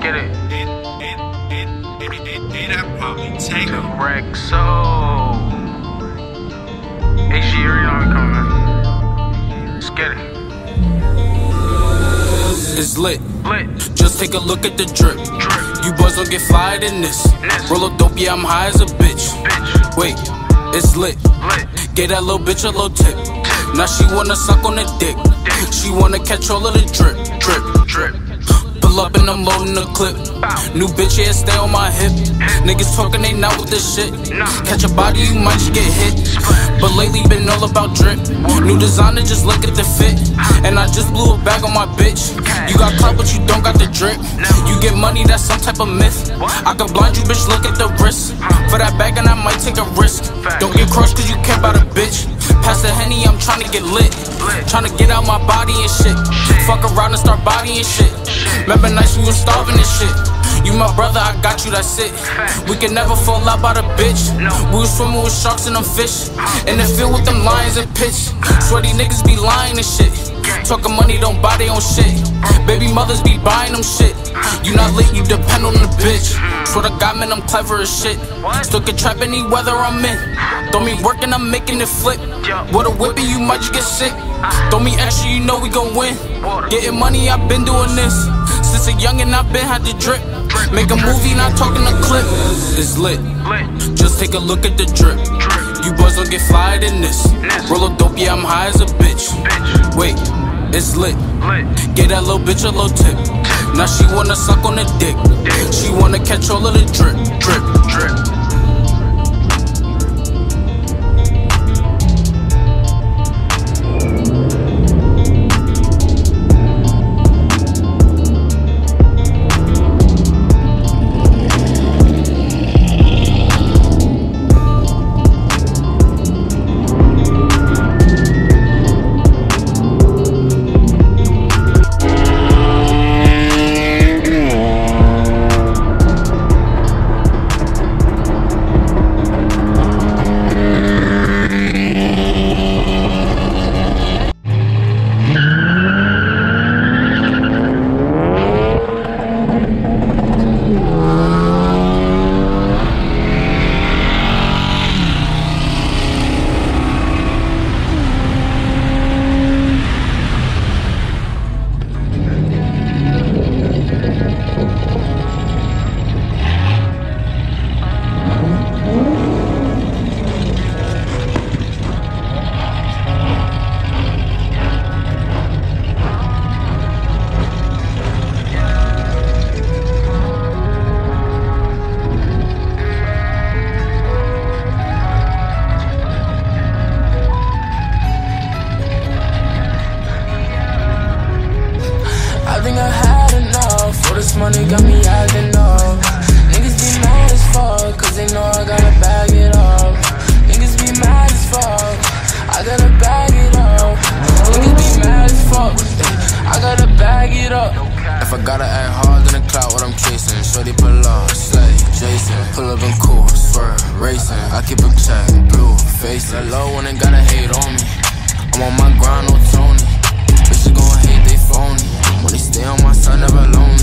get it. It, it, it, it, it, it, that probably take a Rexo. HG, you already know we coming, man. Let's get it. It's lit. Lit. Just take a look at the drip. Drip. You boys don't get flyer than this. This. Roll a dope, yeah, I'm high as a bitch. Bitch. Wait, it's lit. Lit. Gave that little bitch a little tip. Now she wanna suck on the dick. She wanna catch all of the drip, drip. Drip. Up and I'm loading the clip. New bitch, yeah, stay on my hip. Niggas talking, they not with this shit. Catch a body, you might just get hit. But lately been all about drip. New designer, just look at the fit. And I just blew a bag on my bitch. You got clout, but you don't got the drip. You get money, that's some type of myth. I can blind you, bitch, look at the wrist. For that bag, and I might take a risk. Don't get crushed, cause you care about a bitch. Pass the henny, I'm tryna get lit. Tryna get out my body and shit. Fuck around and start bodying shit. Remember nights we was starving and shit. You my brother, I got you, that's it. We can never fall out by the bitch. We was swimming with sharks and them fish. In the field with them lions and pitch. Sweaty niggas be lying and shit. Talking money, don't buy they own shit. Baby mothers be buying them shit. You not lit, you depend on the bitch. Swear to God, man, I'm clever as shit. Still can trap any weather I'm in. Throw me working, I'm making it flip. With a whipping, you might just get sick. Throw me extra, you know we gon' win. Getting money, I've been doing this. A youngin', I've been had to drip. Make a movie, not talking a clip. It's lit. Just take a look at the drip. You boys don't get flyer than this. Roll a dope, yeah, I'm high as a bitch. Wait, it's lit. Gave that little bitch a little tip. Now she wanna suck on the dick. She wanna catch all of the drip, drip. Drip. Money got me acting up. Niggas be mad as fuck, cause they know I gotta bag it up. Niggas be mad as fuck, I gotta bag it up. Niggas be mad as fuck, I gotta bag it up. If I gotta act hard, then the clout what I'm chasing. Shorty pull up, slay, Jason. Pull up and cool, swerve, racing. I keep a check, blue, face it. Low when they gotta hate on me. I'm on my grind, no Tony. Bitches gon' hate, they phony. When they stay on my side, never lonely.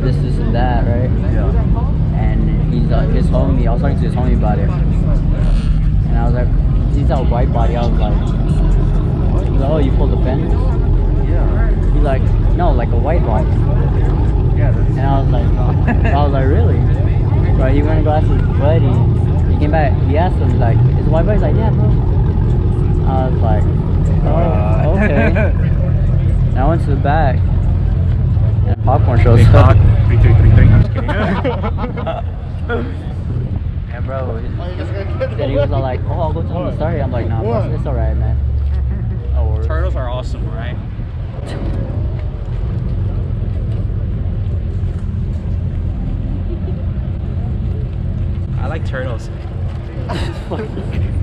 Know, this, this, and that, right? Yeah. And he's uh, his homie. I was talking to his homie about it, and I was like, he's a wide body. I was like, he's like, oh, you pulled the fenders? Yeah. He's like, no, like a wide body. Yeah. And I was like, I was like, really? Right, he went and got his buddy. He came back. He asked him like, "Is it white boy?" He's like, "Yeah, bro." I was like, "Oh, okay." and I went to the back, and popcorn shows Three, three. I'm just kidding. And bro, his- then he was all like, "Oh, I'll go tell him the story." I'm like, "Nah, bro, it's alright, man." Oh. Turtles are awesome, right? I like turtles.